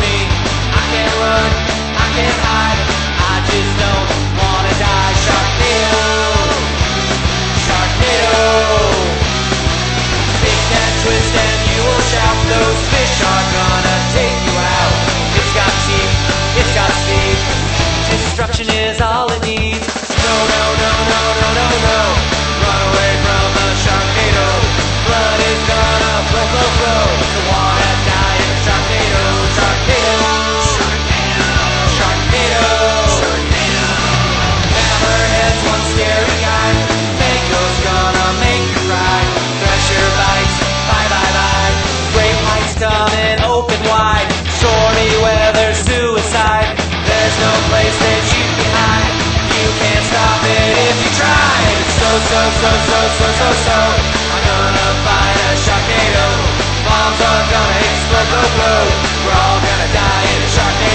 me. I can't run. place that you can hide. You can't stop it if you try. It's so, so, so, so, so, so, so I'm gonna fight a sharknado Bombs are gonna explode, blow, blow We're all gonna die in a sharknado